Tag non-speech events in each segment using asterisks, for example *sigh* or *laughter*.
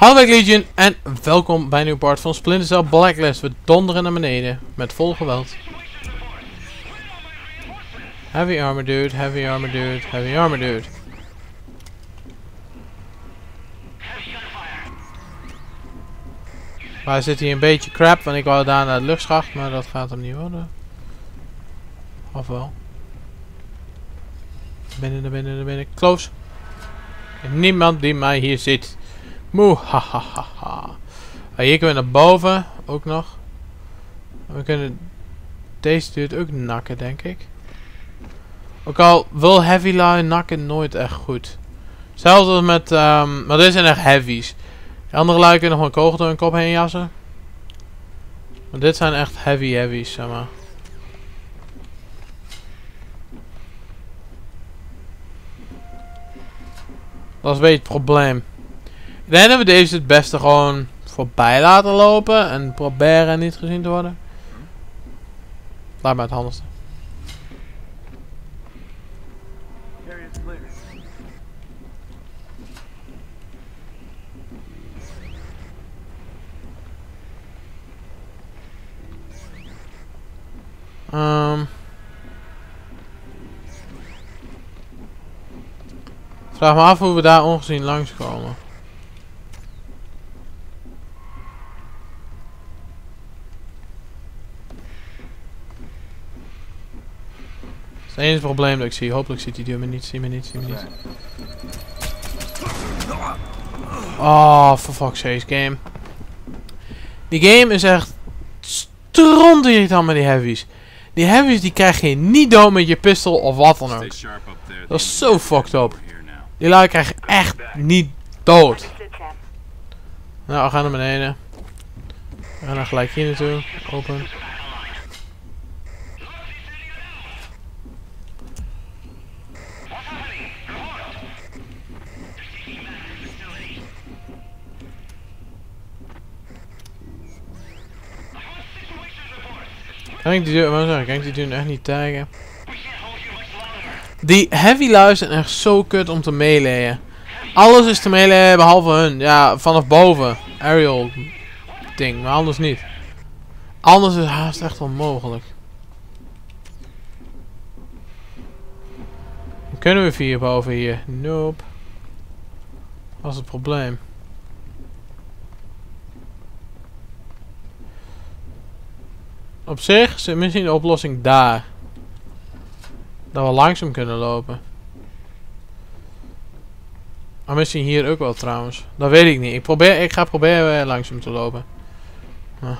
Hallo Legion en welkom bij een nieuw part van Splinter Cell Blacklist. We donderen naar beneden met vol geweld. Heavy armor dude, heavy armor dude, heavy armor dude. Maar zit hier een beetje crap, want ik wou daar naar de luchtschacht, maar dat gaat hem niet worden. Of wel? Binnen, naar binnen, binnen. Close. Niemand die mij hier ziet. Moe, hahaha. hier kunnen we naar boven, ook nog. We kunnen deze duurt ook nakken, denk ik. Ook al wil heavy line nakken nooit echt goed. Zelfs als met, um, maar dit zijn echt heavies. De andere lui kunnen nog een kogel door hun kop heen jassen. Maar dit zijn echt heavy heavies, zeg maar. Dat is een beetje het probleem. Denk dat we deze het beste gewoon voorbij laten lopen en proberen niet gezien te worden. Laat maar het handigste. Um, vraag me af hoe we daar ongezien langskomen. Is het enige probleem dat ik zie. Hopelijk ziet die me niet, zie me niet, zie me niet. Oh, for fuck's sake, game. Die game is echt stront irritant met die heavies. Die heavies die krijg je niet dood met je pistol of wat dan ook. Dat is zo fucked up. Die lui krijg je echt niet dood. Nou, we gaan naar beneden. We gaan dan gelijk hier naartoe. Open. Kan ik die doen, zeggen, kan ik die doen echt niet taggen? Die heavy lui zijn echt zo kut om te meleeën. Alles is te meleeën behalve hun. Ja, vanaf boven. Aerial ding, maar anders niet. Anders is haast echt onmogelijk. Kunnen we vier boven hier? Nope. Dat is het probleem. Op zich zit misschien de oplossing daar. Dat we langzaam kunnen lopen. Maar misschien hier ook wel trouwens. Dat weet ik niet. Ik, probeer, ik ga proberen langzaam te lopen. Ah.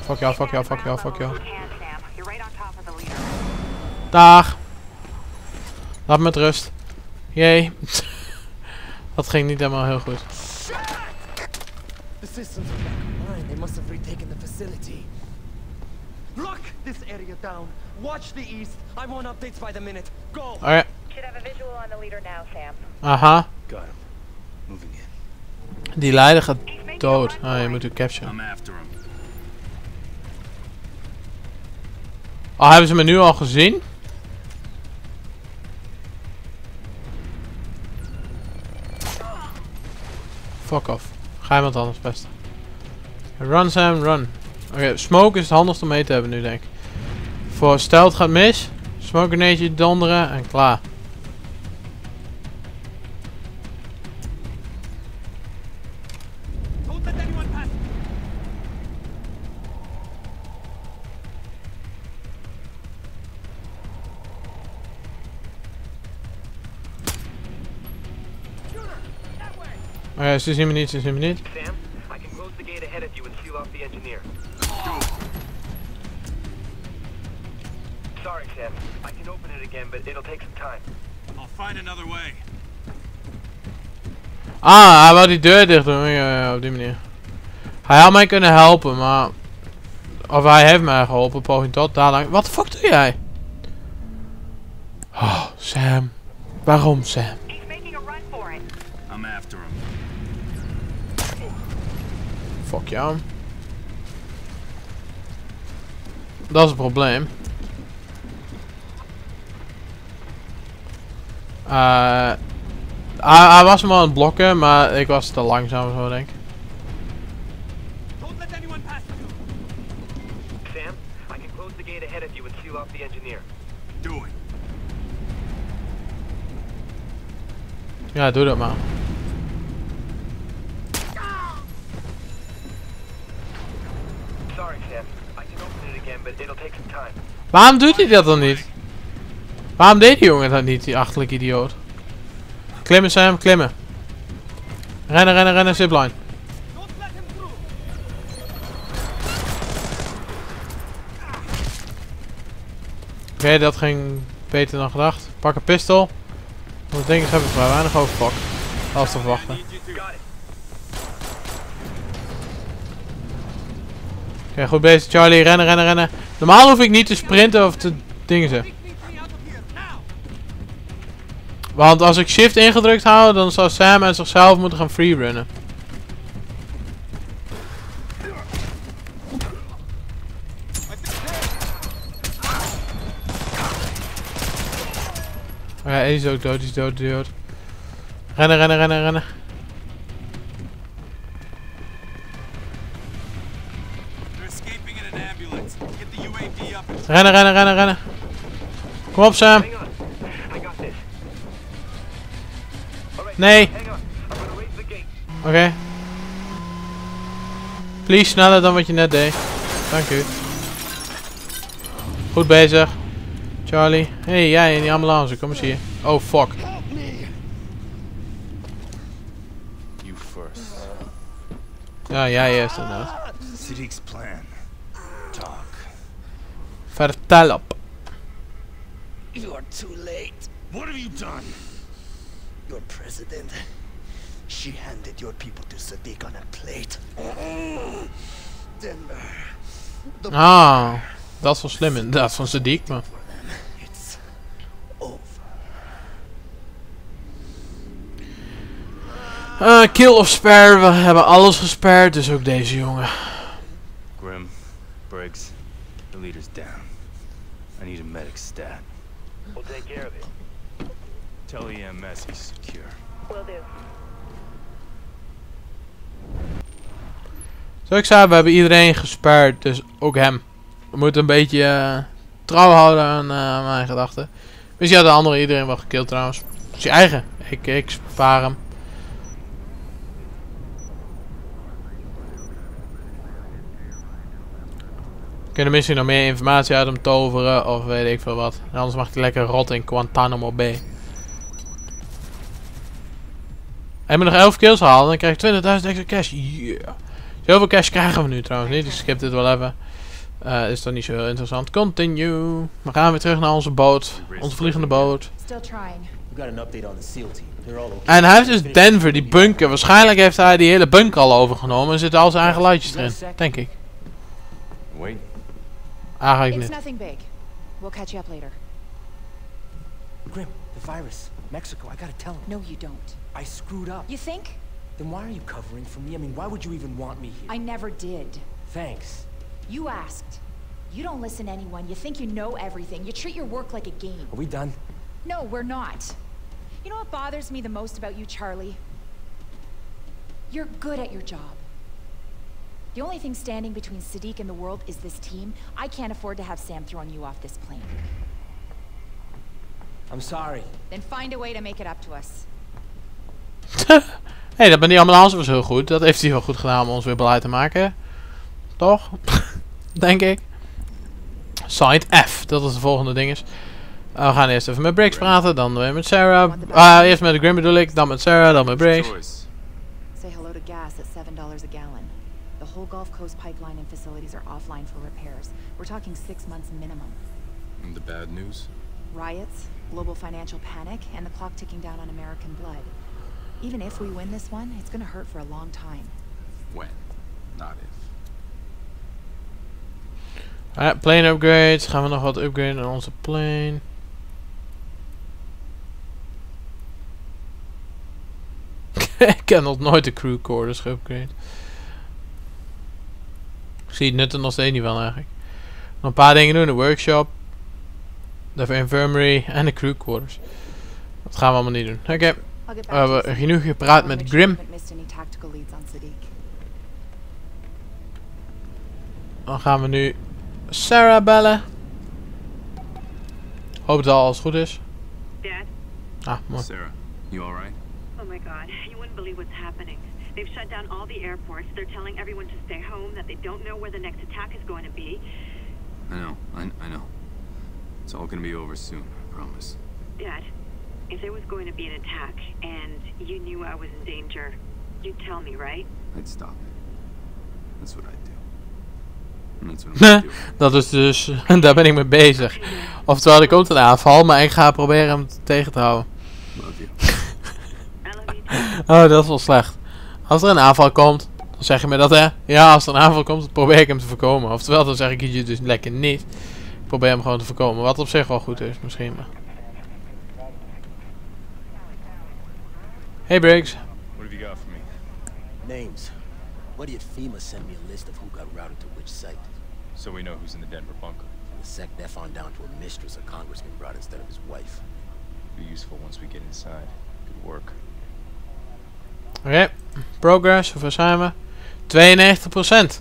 Fuck jou, fuck jou, fuck jou, fuck jou. Dag. Laat me met rust. Jee. *laughs* Dat ging niet helemaal heel goed. The systems are back online. They must have retaken the facility. Lock this area down. Watch the east. I want updates by the minute. Go. Alright. Should have a visual on the leader now, Sam. Aha. Got him. Moving in. Die leider gaat dood. Ah, je moet hem capturen. I'm after him. Oh, hebben ze me nu al gezien? Fuck off. Ga iemand anders beste. Run Sam, run. Oké, smoke is het handigste om mee te hebben nu denk ik. Voor stelt gaat mis. Smoke grenade donderen en klaar. Okay, ze zien me niet, ze zien me niet. Sam, I can close the gate ahead of you and seal off the engineer. Sorry, Sam. I can open it again, but it'll take some time. I'll find another way. Ah, hij wou die deur dicht doen. Ja, op die manier. Hij had mij kunnen helpen, maar... Of hij heeft mij geholpen, poging tot daar Wat de fuck doe jij? Oh, Sam. Waarom, Sam? Ja. Dat is het probleem. Eh, hij, hij was me aan het blokken, maar ik was te langzaam zo denk ik. Don't let anyone pass through. Sam, I can close the gate ahead of you and seal off the engineer. Do it. Ja, doe dat maar. Waarom doet hij dat dan niet? Waarom deed die jongen dat niet, die achterlijke idioot? Klimmen Sam, klimmen. Rennen, rennen, rennen, zipline. Oké, dat ging beter dan gedacht. Pak een pistool. Dat ding is hebben vrij weinig overpak. Als te verwachten. Oké, goed bezig Charlie. Rennen, rennen, rennen. Normaal hoef ik niet te sprinten of te dingen ze. Want als ik shift ingedrukt hou, dan zou Sam en zichzelf moeten gaan freerunnen. Oh ja, die is ook dood, die is dood, die is dood. Rennen, rennen, rennen, rennen. Rennen, rennen, rennen, rennen. Kom op Sam. Nee. Oké. Please, sneller dan wat je net deed. Dank u. Goed bezig. Charlie. hey, jij in die ambulance, kom eens hier. Oh, fuck. You first. Ja, jij eerst inderdaad. Siddiq's plan. Vertel op. You are too late. What have you done? Your president. She handed your people to Sadiq on a plate. Denver. The Ah, dat is wel slim inderdaad van Sadiq, maar... Eh, kill of spare, we hebben alles gespared, dus ook deze jongen. Grim, Briggs, the leader's down. Need a medic stat. We'll take care of it. Tell EMS he's secure. Will do. Zoals ik zei, we hebben iedereen gespaard, dus ook hem. We moeten een beetje eh, trouw houden aan eh, mijn gedachten. Misschien had de andere iedereen wel gekild trouwens. Zijn eigen. Ik, ik spaar hem. Kunnen misschien nog meer informatie uit hem toveren of weet ik veel wat. En anders mag hij lekker rot in Guantanamo Bay. En we nog 11 kills halen, dan krijg ik 20.000 extra cash. Yeah. Zoveel cash krijgen we nu trouwens niet. Ik skip dit wel even. Eh, is toch niet zo heel interessant. Continue. We gaan weer terug naar onze boot. Onze vliegende boot. Still trying. We got an update on the SEAL team. They're all okay. En hij heeft dus Denver, die bunker. Waarschijnlijk heeft hij die hele bunker al overgenomen. En zitten al zijn eigen luidjes erin. Denk ik. Wait. Ah, Eigenlijk It's niet. nothing big. We'll catch you up later. Grim, the virus. Mexico, I gotta tell him. No, you don't. I screwed up. You think? Then why are you covering for me? I mean, why would you even want me here? I never did. Thanks. You asked. You don't listen to anyone. You think you know everything. You treat your work like a game. Are we done? No, we're not. You know what bothers me the most about you, Charlie? You're good at your job. The only thing standing between Sadiq and the world is this team. I can't afford to have Sam throwing you off this plane. I'm sorry. Then find a way to make it up to us. Hé, *laughs* hey, dat met die ambulance was heel goed. Dat heeft hij wel goed gedaan om ons weer blij te maken. Toch? *laughs* Denk ik. Site F, dat is de volgende ding is. Uh, we gaan eerst even met Briggs praten, dan weer met Sarah. Ah, eerst met de Grim bedoel ik, dan met Sarah, dan met Briggs. Say hello to gas at $7 a gallon. The whole Gulf Coast pipeline and facilities are offline for repairs. We're talking six months minimum. And the bad news? Riots, global financial panic, and the clock ticking down on American blood. Even if we win this one, it's gonna hurt for a long time. When, not if. Ja, plane upgrades. Gaan we nog wat upgraden aan onze plane. *laughs* ik heb nog nooit de crew quarters geupgrade. Ik zie het nut er nog steeds niet van eigenlijk. Nog een paar dingen doen. De workshop. De infirmary en de crew quarters. Dat gaan we allemaal niet doen. Oké. We hebben genoeg gepraat met Grim. Dan gaan we nu Sarah bellen. Hoop dat alles goed is. Dad? Ah, mooi. Sarah, you all right? Oh my god, you wouldn't believe what's happening. They've shut down all the airports. They're telling everyone to stay home, that they don't know where the next attack is going to be. I know. I, I know. It's all gonna be over soon. I promise. Dad, if there was going to be an attack and you knew I was in danger, you'd tell me, right? I'd stop it. That's what I'd do. *laughs* Dat is dus, *laughs* daar ben ik mee bezig. Oftewel, er komt een aanval, maar ik ga proberen hem tegen te houden. *laughs* Oh, dat is wel slecht. Als er een aanval komt, dan zeg je me dat hè. Ja, als er een aanval komt, dan probeer ik hem te voorkomen. Oftewel, dan zeg ik het je dus lekker niet. Ik probeer hem gewoon te voorkomen. Wat op zich wel goed is, misschien. Maar. Hey Briggs. What have you got for me? Names. Buddy at FEMA sent me a list of who got routed to which site. So we know who's in the Denver bunker. From the SecDef on down to a mistress a congressman brought instead of his wife. Be useful once we get inside. Good work. Oké, progress, hoeveel zijn we? 92%.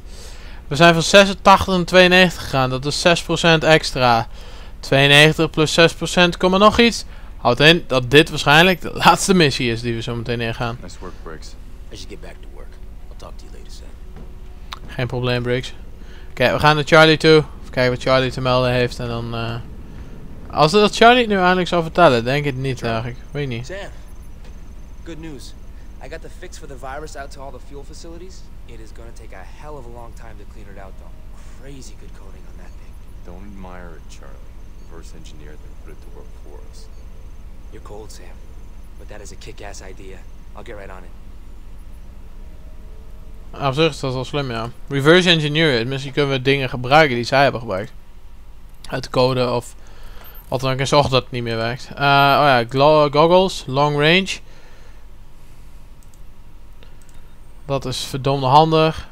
We zijn van 86 naar 92 gegaan, dat is 6% extra. 92 plus 6% komt er nog iets. Houdt in dat dit waarschijnlijk de *laughs* laatste missie is die we zo meteen ingaan. Nice work, Briggs. I should get back to work. I'll talk to you later, Sam. Geen probleem, Briggs. Oké, we gaan naar Charlie toe. Even kijken wat Charlie te melden heeft en dan... eh, als dat Charlie het nu eindelijk zou vertellen, denk ik het niet eigenlijk. Weet niet. Sam, good news. I got the fix for the virus out to all the fuel facilities. It is gonna take a hell of a long time to clean it out, though. Crazy good coating on that thing. Don't admire it, Charlie. Reverse engineered and put it to work for us. You're cold, Sam. But that is a kick-ass idea. I'll get right on it. Op zich is dat wel slim, ja. Reverse engineer it. Misschien kunnen we dingen gebruiken die zij hebben gebruikt. Uit code of wat dan ook en zorgen dat het niet meer werkt. Eh, oh ja, goggles, long range. Dat is verdomde handig.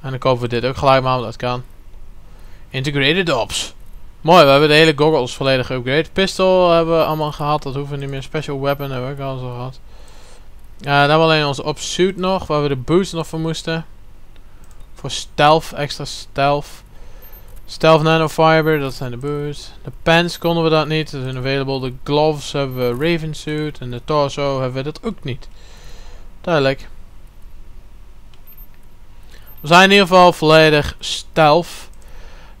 En dan kopen we dit ook gelijk maar, dat kan. Integrated ops. Mooi, we hebben de hele goggles volledig geüpgrade. Pistol hebben we allemaal gehad, dat hoeven we niet meer. Special weapon hebben we ook al zo gehad. Ja, dan hebben we alleen onze opsuit nog, waar we de boots nog voor moesten. Voor stealth, extra stealth. Stealth nanofiber, dat zijn de boots. De pants konden we dat niet, dat is available. De gloves hebben we raven suit. En de torso hebben we dat ook niet. Duidelijk. We zijn in ieder geval volledig stealth.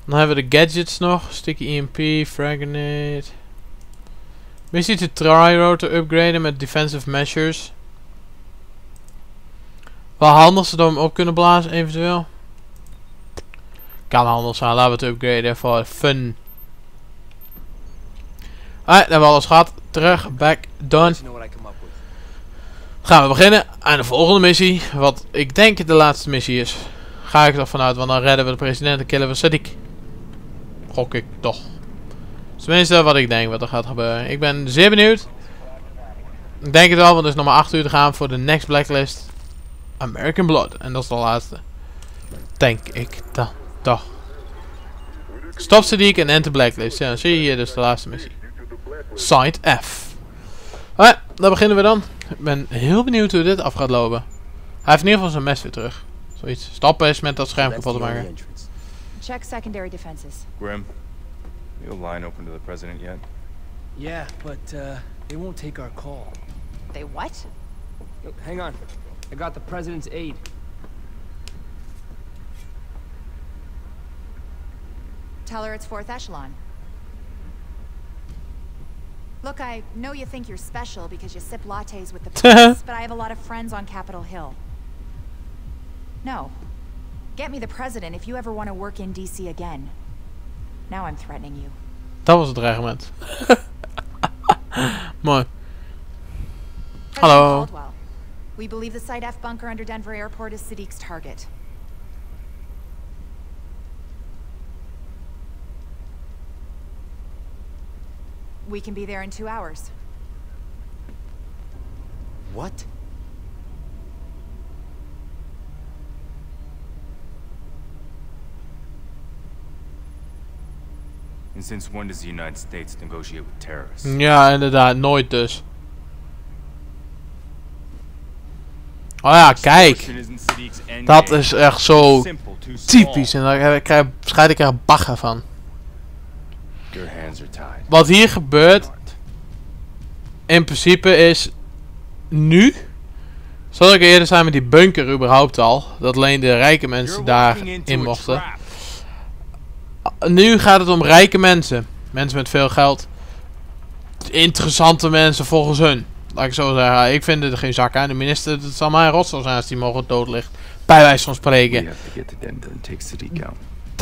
Dan hebben we de gadgets nog. Sticky EMP, frag. Missie to try rotor upgraden met defensive measures. Wel handig zodat we hem op kunnen blazen eventueel. Kan handig zijn, laten we het upgraden voor fun. Alright, dan hebben we alles gehad. Terug, back, done. Gaan we beginnen aan de volgende missie. Wat ik denk de laatste missie is. Ga ik er vanuit, want dan redden we de president en killen we Sadiq. Gok ik toch. Tenminste, wat ik denk wat er gaat gebeuren. Ik ben zeer benieuwd. Ik denk het wel, want er is nog maar 8 uur te gaan voor de next blacklist. American Blood. En dat is de laatste. Denk ik dan toch. Stop Sadiq en enter blacklist. Ja, dan zie je hier dus de laatste missie. Site F. Alright, daar beginnen we dan. Ik ben heel benieuwd hoe dit af gaat lopen. Hij heeft in ieder geval zijn mes weer terug. Zoiets. Stappen is met dat scherm kapot te maken. Check secondary defenses. Grim, you line open to the president yet? Yeah, but uh, they won't take our call. They what? Hang on. I got the president's aide. Tell her it's fourth echelon. Look, I know you think you're special because you sip lattes with the *laughs* press, but I have a lot of friends on Capitol Hill. No. Get me the president if you ever want to work in DC again. Now I'm threatening you. Dat was het dreigement. *laughs* Mooi. Caldwell. We believe the Site F bunker under Denver Airport is Sadiq's target. We can be there in two hours. What? And since when does the United States negotiate with terrorists? Ja, inderdaad, nooit dus. Oh ja, kijk. Dat is echt zo typisch. En daar krijg ik waarschijnlijk echt bagger van. Wat hier gebeurt, in principe is nu. Zal ik eerder zijn met die bunker überhaupt al. Dat alleen de rijke mensen daarin into a mochten. Nu gaat het om rijke mensen. Mensen met veel geld. Interessante mensen volgens hun. Laat ik zo zeggen. Ik vind er geen zak aan. De minister, het zal mij rotzooi zijn als die morgen dood ligt. Bij wijze van spreken.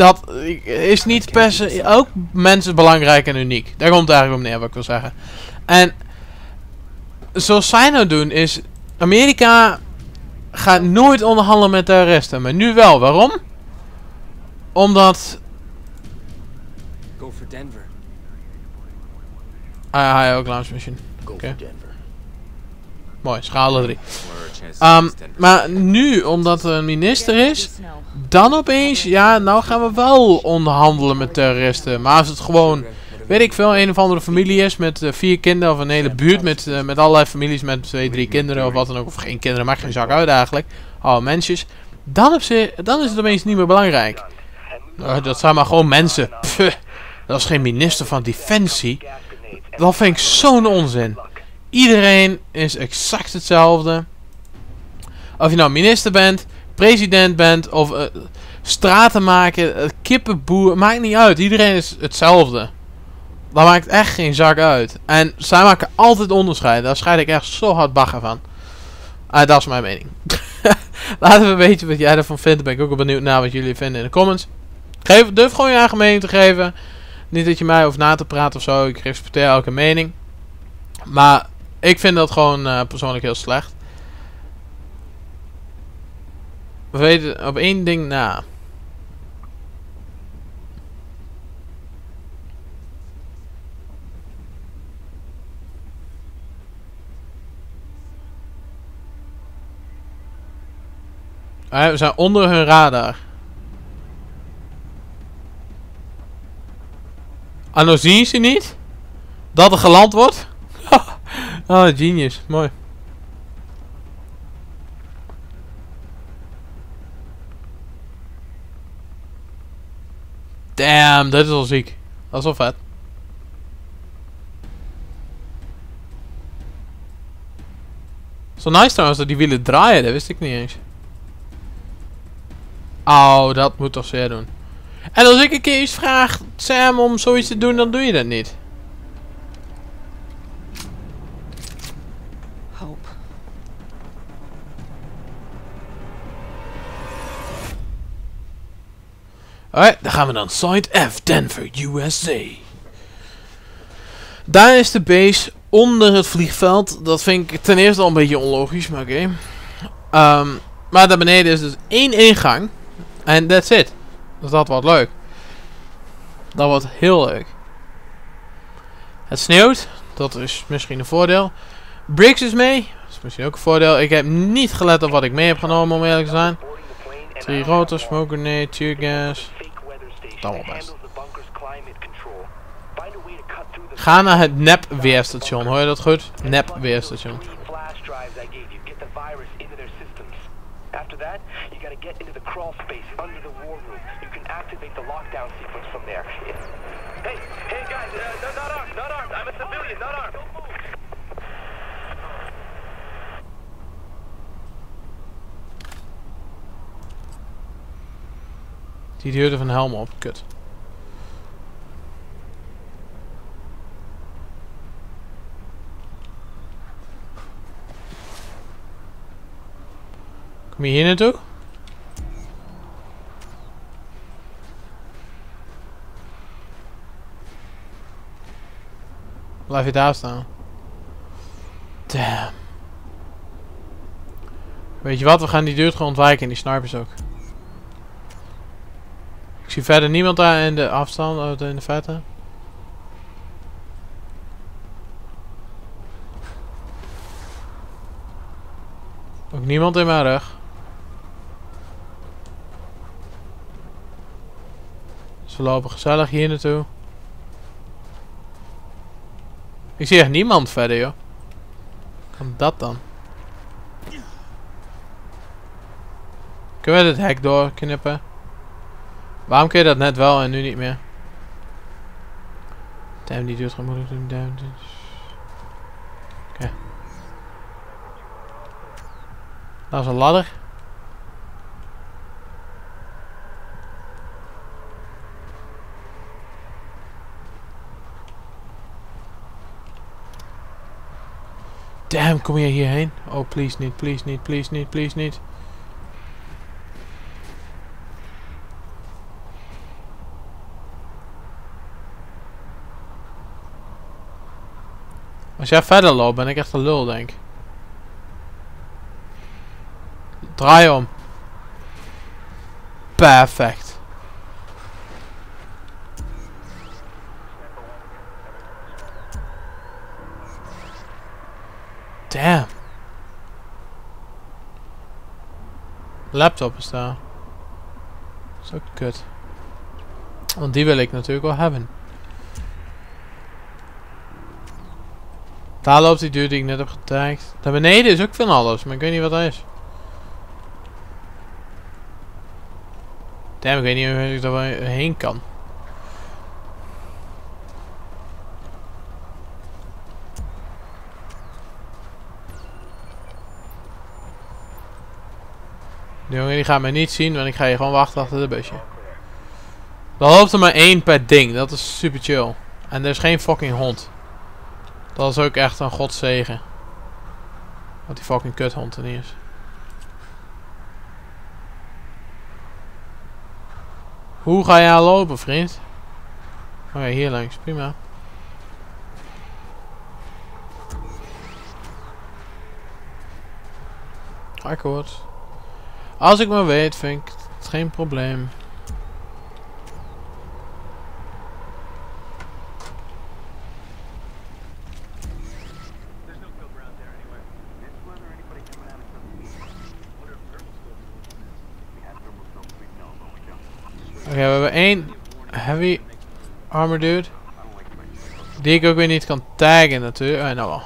Dat is niet per se... Ook mensen belangrijk en uniek. Daar komt het eigenlijk op neer wat ik wil zeggen. En... Zoals zij nou doen is... Amerika gaat nooit onderhandelen met terroristen. Maar nu wel. Waarom? Omdat... Go for Denver. Ah, hij ook launch machine. Go Oké. for Denver. Mooi, schalen 3. What are our chances Um, against Denver? maar nu, omdat er een minister is, dan opeens, ja, nou gaan we wel onderhandelen met terroristen. Maar als het gewoon, weet ik veel, een of andere familie is met eh, vier kinderen of een hele buurt met, eh, met allerlei families met twee, drie kinderen of wat dan ook, of geen kinderen, maakt geen zak uit eigenlijk. Oh, mensjes. Dan, dan is het opeens niet meer belangrijk. Eh, dat zijn maar gewoon mensen. Pff, dat is geen minister van Defensie. Dat vind ik zo'n onzin. Iedereen is exact hetzelfde. Of je nou minister bent, president bent of eh, straten maken, eh, kippenboer, maakt niet uit. Iedereen is hetzelfde. Dat maakt echt geen zak uit. En zij maken altijd onderscheid. Daar scheid ik echt zo hard bagger van. Ah, dat is mijn mening. *laughs* Laten we weten wat jij ervan vindt. Ben ik ook wel benieuwd naar wat jullie vinden in de comments. Geef, durf gewoon je eigen mening te geven. Niet dat je mij hoeft na te praten of zo. Ik respecteer elke mening. Maar ik vind dat gewoon eh, persoonlijk heel slecht. We weten op één ding na. We zijn onder hun radar. Ah, nou zien ze niet dat er geland wordt. oh, *laughs* genius. Mooi. Damn, dat is al ziek. Dat is wel vet. Zo nice trouwens dat die wielen draaien, dat wist ik niet eens. Oh, dat moet toch zeer doen. En als ik een keer iets vraag, Sam, om zoiets te doen, dan doe je dat niet. Alright, dan gaan we dan. Site F, Denver, USA. Daar is de base onder het vliegveld. Dat vind ik ten eerste al een beetje onlogisch, maar oké. Ehm, maar daar beneden is dus één ingang. En that's it. Dus dat wordt leuk. Dat wordt heel leuk. Het sneeuwt. Dat is misschien een voordeel. Briggs is mee. Dat is misschien ook een voordeel. Ik heb niet gelet op wat ik mee heb genomen, om eerlijk te zijn. Drie rotor, smoke grenade, tear gas. Allemaal best. Ga naar het nep weerstation. Hoor je dat goed? Nep weerstation. After that, you gotta get into the crawl space under the war room. You can activate the lockdown sequence from there. Hey, hey guys, uh, no, not armed, not armed. I'm a civilian, not armed. Die duurde van helm op. Kut. Kom je hier naartoe? Blijf je daar staan? Damn. Weet je wat? We gaan die deur gewoon ontwijken en die snipers ook. Ik zie verder niemand daar in de afstand, in de verte. Ook niemand in mijn rug. Ze lopen gezellig hier naartoe. Ik zie echt niemand verder, joh. Kan dat dan? Kunnen we dit hek doorknippen? Waarom kun je dat net wel en nu niet meer? Damn, die duurt gewoon moeilijk. Damn, Oké. Dat is een ladder. Damn, kom je hierheen? Oh, please niet, please niet, please niet, please niet. Als jij verder loopt, ben ik echt een lul, denk. Draai om. Perfect. Damn. Laptop is daar. Dat is kut. Want die wil ik natuurlijk wel hebben. Daar loopt die dude die ik net heb getagd. Daar beneden is ook van alles, maar ik weet niet wat dat is. Damn, ik weet niet hoe ik daar heen kan. Die jongen die gaat mij niet zien, want ik ga hier gewoon wachten achter de busje. Er loopt er maar één per ding, dat is super chill. En er is geen fucking hond. Dat is ook echt een godzegen. Dat die fucking kuthond er niet is. Hoe ga jij lopen, vriend? Ja, hier langs. Prima. Akkoord. Als ik maar weet, vind ik het geen probleem. We hebben één heavy armor dude. Die ik ook weer niet kan taggen natuurlijk. Oh, nou wel.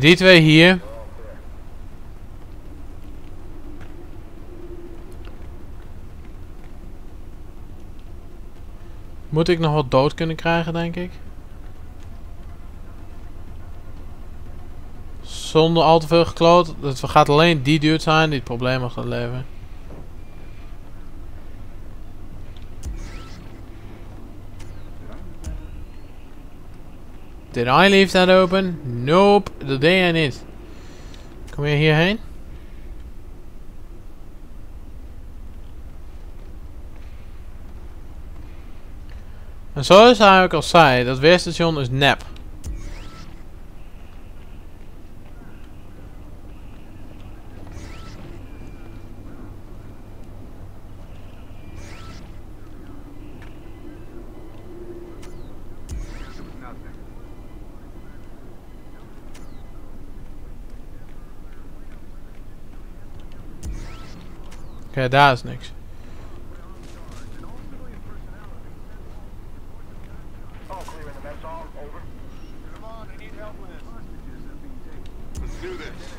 Die twee hier. Moet ik nog wat dood kunnen krijgen, denk ik. Zonder al te veel gekloot. Het gaat alleen die duurt zijn die het probleem gaan leveren. Did I leave that open? Nope, dat deed jij niet. Kom je hierheen? En zoals hij ook al zei, dat weerstation is nep. Oké, daar is niks. All clear in the mess hall. Over. Come on, I need help with this. Let's do this.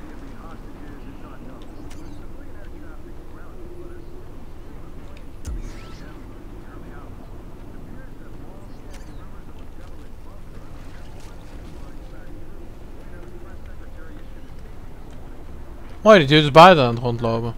Mooi, die dude is buiten aan het rondlopen.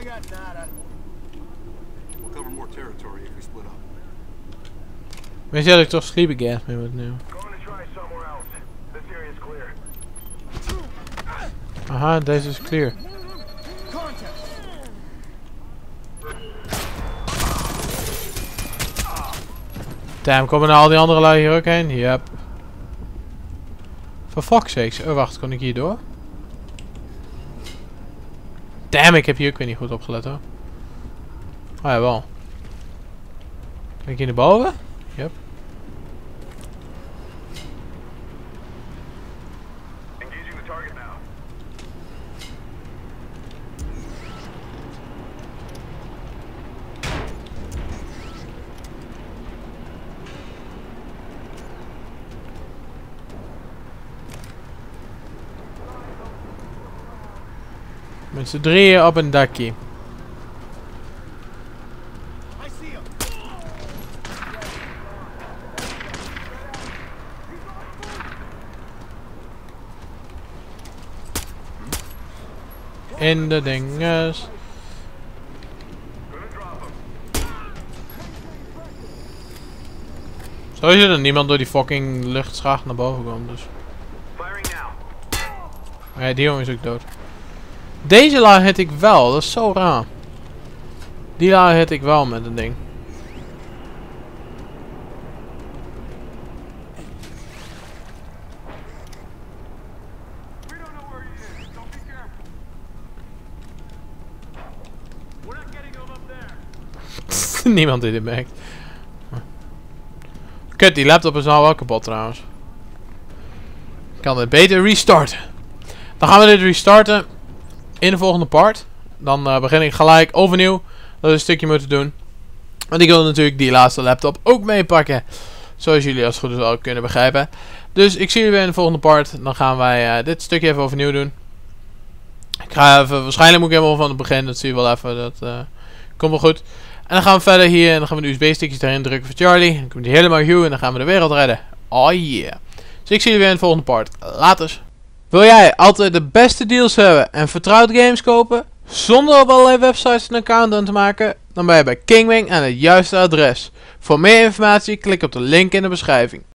I got nada. We'll cover more territory if we split up. Weet je dat ik toch sleepy gas mee moet nemen? Aha, deze is clear. Damn, komen al die andere lui hier ook heen? Yep. For fuck's sakes. Oh, wacht. kan ik hier door? Damn, ik heb hier ook weer niet goed opgelet hoor. Ah, oh, jawel. Kan ik hier naar boven? Met z'n drieën op een dakje. In de dinges. Sowieso dat niemand door die fucking luchtschacht naar boven komt, dus. Maar ja, die jongen is ook dood. Deze laag hit ik wel, dat is zo raar. Die laag hit ik wel met een ding. *laughs* Niemand die dit merkt. Kut, die laptop is nou wel kapot trouwens. Ik kan het beter restarten. Dan gaan we dit restarten in de volgende part. Dan eh, begin ik gelijk overnieuw. Dat is een stukje moeten doen. Want ik wil natuurlijk die laatste laptop ook meepakken. Zoals jullie als het goed is wel kunnen begrijpen. Dus ik zie jullie weer in de volgende part. Dan gaan wij eh, dit stukje even overnieuw doen. Ik ga even, waarschijnlijk moet ik helemaal van het begin. Dat zie je wel even. Dat eh, komt wel goed. En dan gaan we verder hier en dan gaan we de USB-stickjes erin drukken voor Charlie. Dan komt hij helemaal Hugh en dan gaan we de wereld redden. Oh yeah. Dus ik zie jullie weer in de volgende part. Laters. Wil jij altijd de beste deals hebben en vertrouwd games kopen? Zonder op allerlei websites een account aan te maken? Dan ben je bij Kingwing aan het juiste adres. Voor meer informatie klik op de link in de beschrijving.